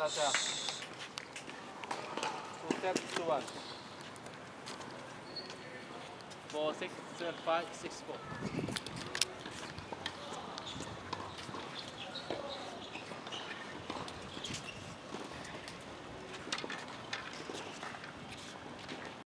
Acha. Two steps to one. Four, six, seven, five, six, four.